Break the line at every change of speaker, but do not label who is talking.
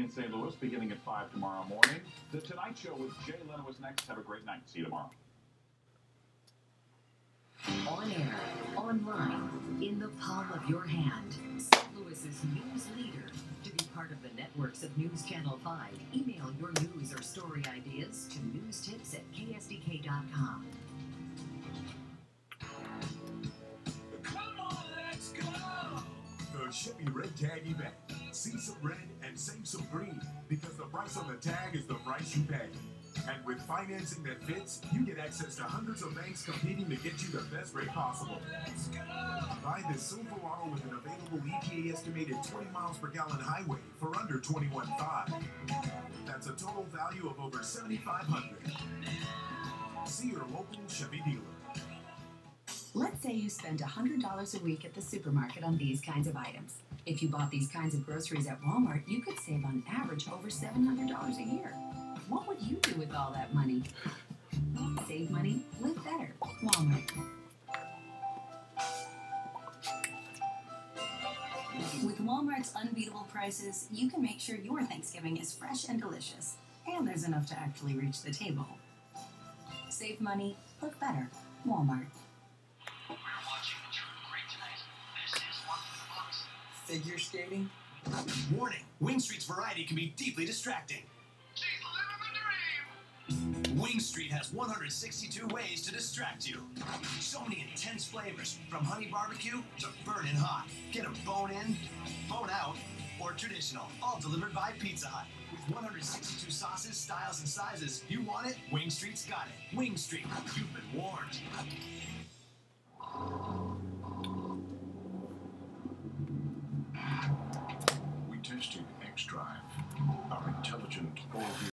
in St. Louis beginning at 5 tomorrow morning. The Tonight Show with Jay Leno is next. Have a great night. See you tomorrow.
On air, online, in the palm of your hand. St. Louis's news leader. To be part of the networks of News Channel 5, email your news or story ideas to newstips at ksdk.com.
The Chevy Red Tag event. See some red and save some green because the price on the tag is the price you pay. And with financing that fits, you get access to hundreds of banks competing to get you the best rate possible. Buy this Silverado with an available EPA estimated 20 miles per gallon highway for under 21.5. That's a total value of over 7,500. See your local Chevy dealer.
Let's say you spend $100 a week at the supermarket on these kinds of items. If you bought these kinds of groceries at Walmart, you could save on average over $700 a year. What would you do with all that money? Save money, live better. Walmart.
With Walmart's unbeatable prices, you can make sure your Thanksgiving is fresh and delicious. And there's enough to actually reach the table. Save money, look better. Walmart.
We're watching True Great tonight. This is one for the books.
Figure skating?
Warning Wing Street's variety can be deeply distracting. Wing Street has 162 ways to distract you. So many intense flavors, from honey barbecue to burning hot. Get a bone in, bone out, or traditional, all delivered by Pizza Hut. With 162 sauces, styles, and sizes, you want it, Wing Street's got it. Wing Street, you've been warned.
We tested X Drive, our intelligent all